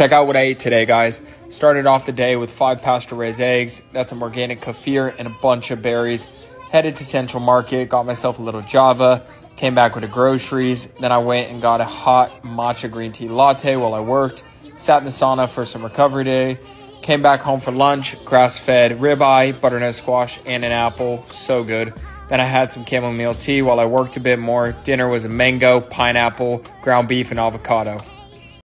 Check out what I ate today, guys. Started off the day with five pasture raised eggs, that's some organic kefir, and a bunch of berries. Headed to Central Market, got myself a little Java, came back with the groceries. Then I went and got a hot matcha green tea latte while I worked. Sat in the sauna for some recovery day. Came back home for lunch, grass fed ribeye, butternut squash, and an apple. So good. Then I had some chamomile tea while I worked a bit more. Dinner was a mango, pineapple, ground beef, and avocado.